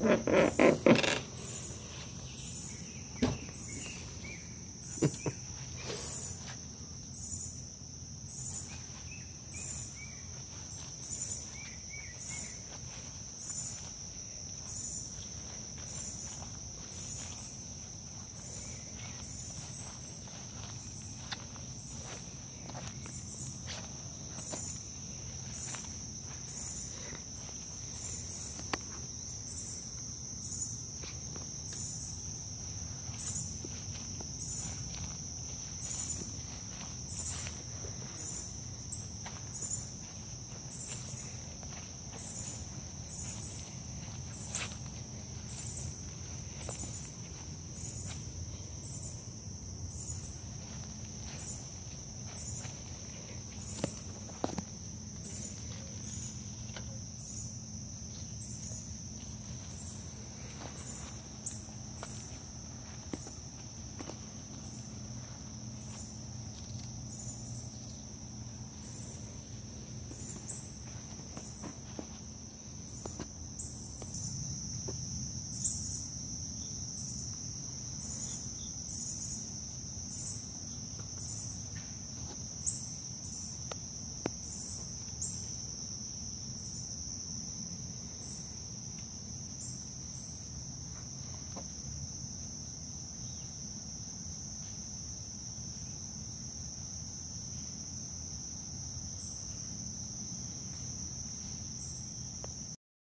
Ha, ha, ha.